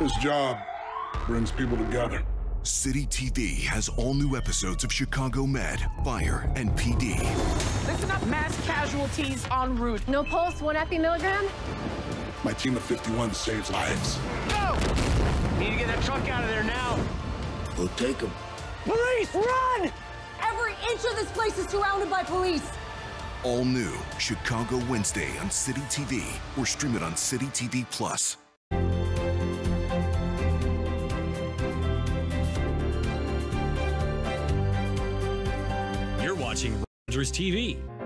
This job brings people together. City TV has all new episodes of Chicago Med, Fire, and PD. Listen up, mass casualties en route. No pulse, one epi milligram? My team of 51 saves lives. Go! Need to get that truck out of there now. We'll take them. Police, run! Every inch of this place is surrounded by police. All new Chicago Wednesday on City TV or stream it on City TV Plus. Watching Rogers TV.